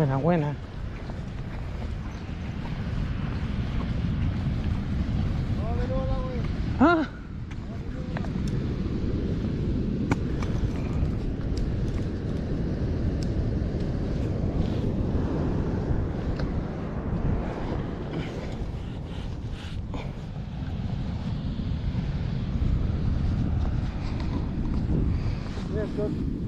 buena, buena. ¿Ah? Yes, good.